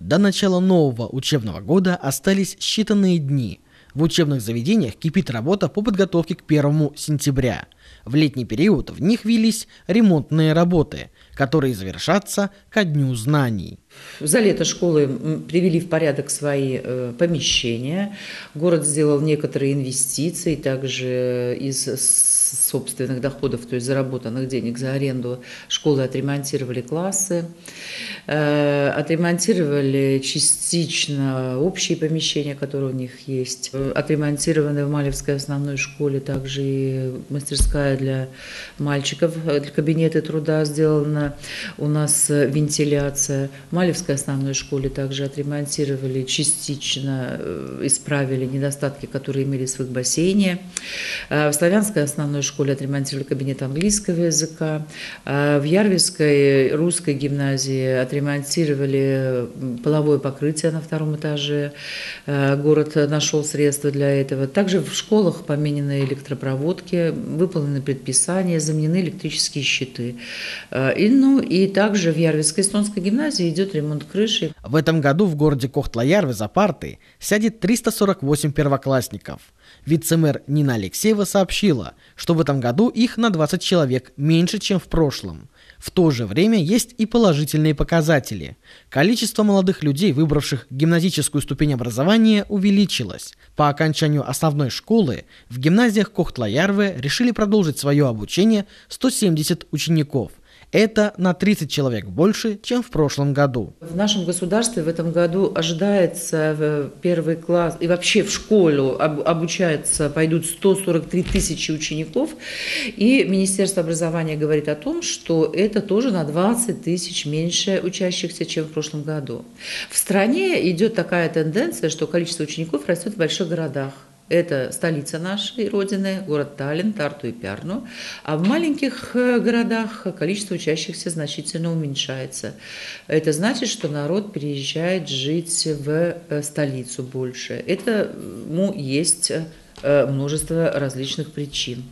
До начала нового учебного года остались считанные дни. В учебных заведениях кипит работа по подготовке к 1 сентября. В летний период в них велись ремонтные работы, которые завершатся ко Дню знаний. За лето школы привели в порядок свои э, помещения. Город сделал некоторые инвестиции, также из собственных доходов, то есть заработанных денег за аренду, школы отремонтировали классы, э, отремонтировали частично общие помещения, которые у них есть. Отремонтированы в Малевской основной школе также и мастерская для мальчиков, для кабинета труда сделана у нас вентиляция. В Малевской основной школе также отремонтировали частично, э, исправили недостатки, которые имелись в их бассейне. Э, в Славянской основной школе отремонтировали кабинет английского языка. Э, в Ярвельской русской гимназии отремонтировали половое покрытие на втором этаже. Город нашел средства для этого. Также в школах поменены электропроводки, выполнены предписания, заменены электрические щиты. И, ну, и также в Ярвельской эстонской гимназии идет ремонт крыши. В этом году в городе Кохтла-Ярве за парты сядет 348 первоклассников. Вице-мэр Нина Алексеева сообщила, что в этом году их на 20 человек меньше, чем в прошлом. В то же время есть и положительные показатели. Количество молодых людей, выбравших гимназическую ступень образования, увеличилось. По окончанию основной школы в гимназиях Кохтла-Ярве решили продолжить свое обучение 170 учеников – это на 30 человек больше, чем в прошлом году. В нашем государстве в этом году ожидается в первый класс и вообще в школу обучаются, пойдут 143 тысячи учеников. И Министерство образования говорит о том, что это тоже на 20 тысяч меньше учащихся, чем в прошлом году. В стране идет такая тенденция, что количество учеников растет в больших городах. Это столица нашей родины, город Таллин, Тарту и Пярну. А в маленьких э, городах количество учащихся значительно уменьшается. Это значит, что народ переезжает жить в э, столицу больше. Это ну, есть э, множество различных причин.